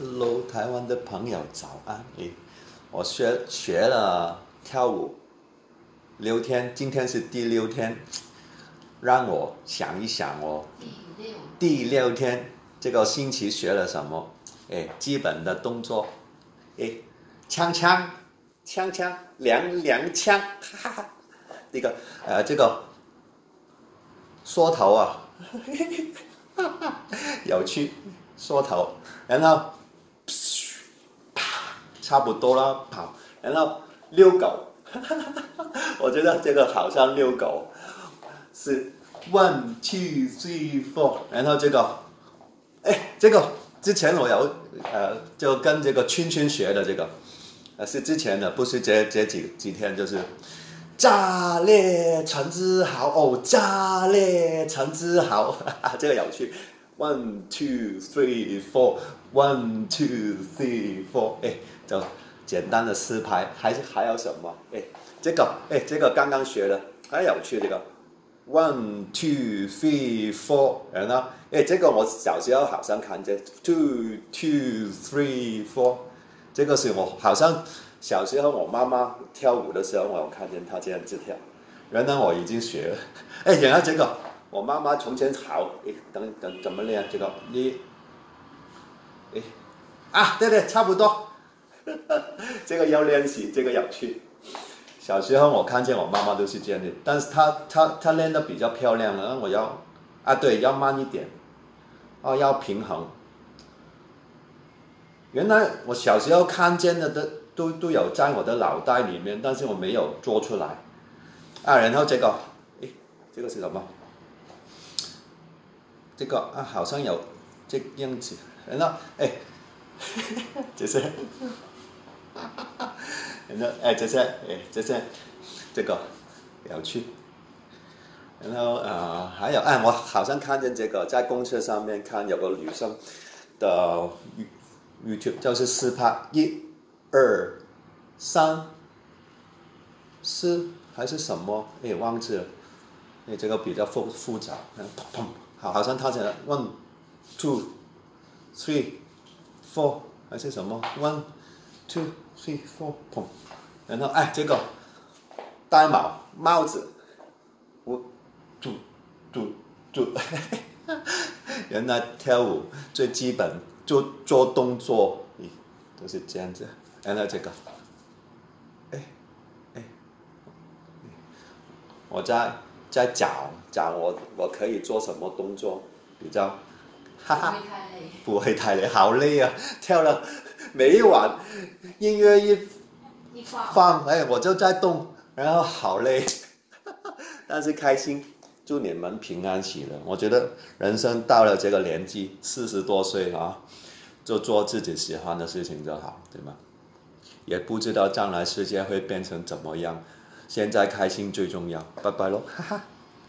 Hello，台湾的朋友早安！诶，我学学了跳舞六天，今天是第六天，让我想一想哦。第六，第六天这个星期学了什么？诶，基本的动作，诶，锵锵，锵锵，两两枪，哈哈，这个呃这个缩头啊，哈哈，有趣，缩头，然后。差不多啦，好，然后遛狗，我觉得这个好像遛狗，是 one two three four，然后这个，哎，这个之前我有呃，就跟这个圈圈学的这个，呃，是之前的，不是这这几几天，就是炸裂陈之豪哦，炸裂陈之豪，这个有趣。，one two three four，one two three four，哎。就简单的四拍，还是还有什么？哎，这个哎，这个刚刚学的，很有趣。这个 one two three four，然后哎，这个我小时候好像看见 two two three four，这个是我好像小时候我妈妈跳舞的时候，我有看见她这样子跳，原来我已经学了。哎，然后这个我妈妈从前好，哎，等等怎么练这个？你哎啊，对对，差不多。这个要练习，这个有趣。小时候我看见我妈妈都是这样的，但是她她她练的比较漂亮了。我要啊，对，要慢一点，哦，要平衡。原来我小时候看见的都都都有在我的脑袋里面，但是我没有做出来。啊，然后这个，诶，这个是什么？这个啊，好像有这样子。然后，哎，这是。然后哎，这些哎，这些这个有趣。然后呃，还有哎，我好像看见这个在公车上面看有个女生的 YouTube，就是四拍一、二、三、四还是什么？哎，忘记了。哎，这个比较复复杂。砰砰，好，好像他讲 one two three four 还是什么 one。two three four，砰，然后哎，这个戴帽帽子，我嘟嘟嘟，原来跳舞最基本做做动作，咦，都是这样子。然后这个，哎哎，我在在讲讲我我可以做什么动作比较，哈哈，不会太累，好累啊，跳了。每一晚音乐一放，哎，我就在动，然后好累，但是开心。祝你们平安喜乐。我觉得人生到了这个年纪，四十多岁啊，就做自己喜欢的事情就好，对吗？也不知道将来世界会变成怎么样，现在开心最重要。拜拜喽，哈哈。